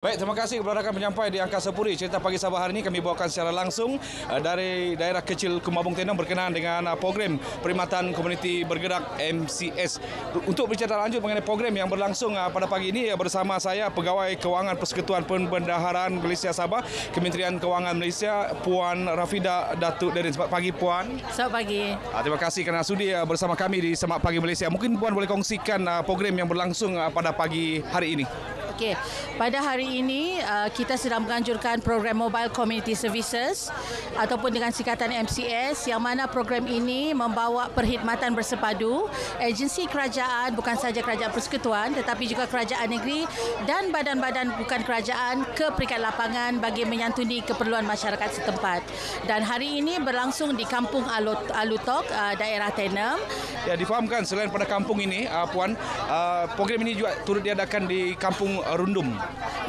Baik, terima kasih kepada rakan penyampai di Angkasa Puri. Cerita pagi Sabah hari ini kami bawakan secara langsung uh, dari daerah kecil Kumabung Tenong berkenaan dengan uh, program Perkhidmatan Komuniti Bergerak MCS. Untuk bercerita lanjut mengenai program yang berlangsung uh, pada pagi ini bersama saya Pegawai Kewangan Persekutuan Pembendaharaan Malaysia Sabah, Kementerian Kewangan Malaysia, Puan Rafida Datuk Derin. Selamat pagi Puan. Selamat pagi. Terima kasih kerana sudi bersama kami di Semak Pagi Malaysia. Mungkin Puan boleh kongsikan program yang berlangsung pada pagi hari ini. Okey, pada hari ini uh, kita sedang menganjurkan program Mobile Community Services ataupun dengan singkatan MCS yang mana program ini membawa perkhidmatan bersepadu agensi kerajaan bukan sahaja kerajaan persekutuan tetapi juga kerajaan negeri dan badan-badan bukan kerajaan ke peringkat lapangan bagi menyantuni keperluan masyarakat setempat. Dan hari ini berlangsung di Kampung Alut Alutok uh, daerah Tenem. Ya difahamkan selain pada kampung ini uh, puan uh, program ini juga turut diadakan di Kampung Rundum.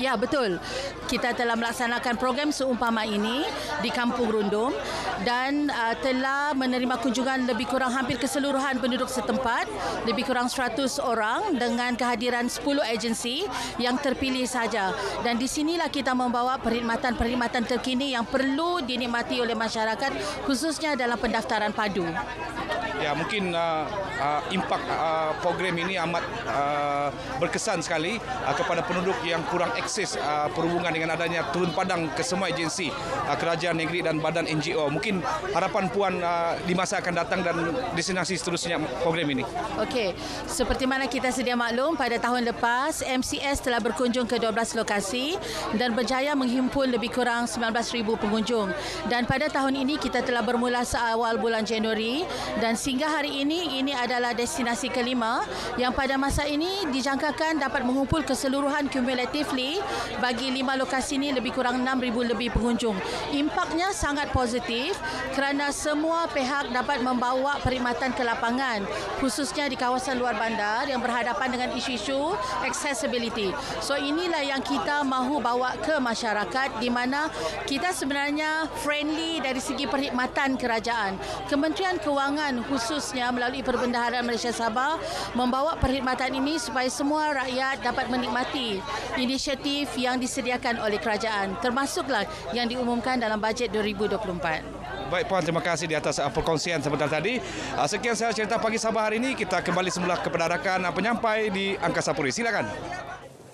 Ya, betul. Kita telah melaksanakan program seumpama ini di Kampung Rundum dan uh, telah menerima kunjungan lebih kurang hampir keseluruhan penduduk setempat, lebih kurang 100 orang dengan kehadiran 10 agensi yang terpilih saja. Dan di sinilah kita membawa perkhidmatan-perkhidmatan terkini yang perlu dinikmati oleh masyarakat khususnya dalam pendaftaran padu. Ya, mungkin uh, uh, impak uh, program ini amat uh, berkesan sekali uh, kepada penduduk yang kurang akses uh, perhubungan dengan adanya turun padang ke semua agensi uh, kerajaan negeri dan badan NGO. Mungkin harapan puan uh, di masa akan datang dan destinasi seterusnya program ini. Okey, seperti mana kita sedia maklum pada tahun lepas MCS telah berkunjung ke 12 lokasi dan berjaya menghimpun lebih kurang 19,000 pengunjung. Dan pada tahun ini kita telah bermula seawal bulan Januari dan sehingga hari ini ini adalah destinasi kelima yang pada masa ini dijangkakan dapat mengumpul keseluruhan cumulatively bagi lima lokasi ini lebih kurang 6,000 lebih pengunjung. Impaknya sangat positif kerana semua pihak dapat membawa perkhidmatan ke lapangan khususnya di kawasan luar bandar yang berhadapan dengan isu-isu accessibility. So inilah yang kita mahu bawa ke masyarakat di mana kita sebenarnya friendly dari segi perkhidmatan kerajaan. Kementerian Kewangan khusus khususnya melalui Perbendaharaan Malaysia Sabah membawa perkhidmatan ini supaya semua rakyat dapat menikmati inisiatif yang disediakan oleh kerajaan termasuklah yang diumumkan dalam bajet 2024. Baik Puan, terima kasih di atas uh, perkongsian sebentar tadi. Uh, sekian saya cerita pagi Sabah hari ini. Kita kembali semula kepada rakan uh, penyampai di Angkasa Puri. Silakan.